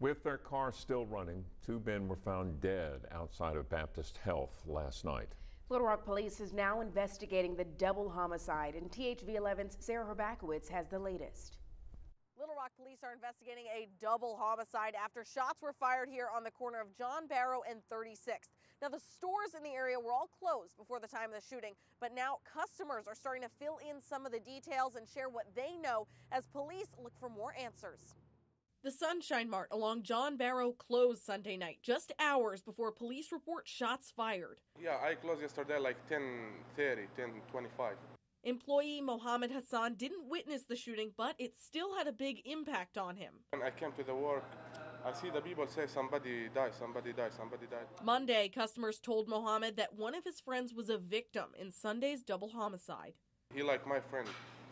With their car still running, two men were found dead outside of Baptist Health last night. Little Rock Police is now investigating the double homicide, and THV 11's Sarah Horbacewicz has the latest. Little Rock police are investigating a double homicide after shots were fired here on the corner of John Barrow and 36th. Now, the stores in the area were all closed before the time of the shooting, but now customers are starting to fill in some of the details and share what they know as police look for more answers. The Sunshine Mart along John Barrow closed Sunday night, just hours before police report shots fired. Yeah, I closed yesterday like 10:30, 10:25. Employee Mohammed Hassan didn't witness the shooting, but it still had a big impact on him. When I came to the work, I see the people say somebody died, somebody died, somebody died. Monday, customers told Mohammed that one of his friends was a victim in Sunday's double homicide. He like my friend,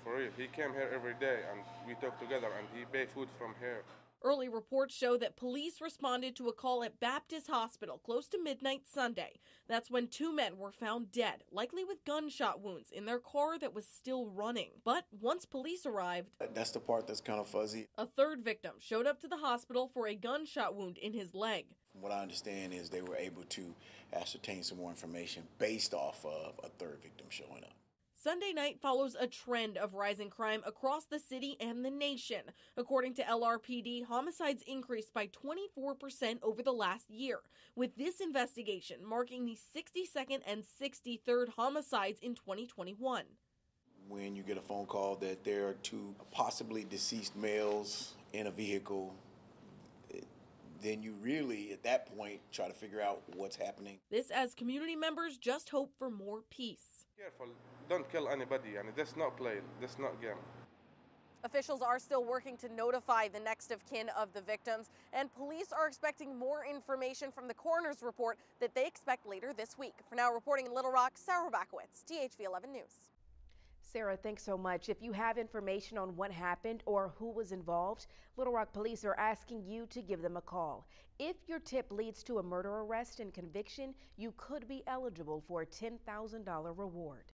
for real. He came here every day and we talked together and he paid food from here. Early reports show that police responded to a call at Baptist Hospital close to midnight Sunday. That's when two men were found dead, likely with gunshot wounds, in their car that was still running. But once police arrived, that's the part that's kind of fuzzy. A third victim showed up to the hospital for a gunshot wound in his leg. From what I understand is they were able to ascertain some more information based off of a third victim showing up. Sunday night follows a trend of rising crime across the city and the nation. According to LRPD, homicides increased by 24% over the last year, with this investigation marking the 62nd and 63rd homicides in 2021. When you get a phone call that there are two possibly deceased males in a vehicle, eh, then you really, at that point, try to figure out what's happening. This as community members just hope for more peace. Careful, don't kill anybody, and that's not play, that's not game. Officials are still working to notify the next of kin of the victims, and police are expecting more information from the coroner's report that they expect later this week. For now, reporting in Little Rock, Sarah Bakowitz, THV 11 News. Sarah, thanks so much. If you have information on what happened or who was involved, Little Rock police are asking you to give them a call. If your tip leads to a murder arrest and conviction, you could be eligible for a $10,000 reward.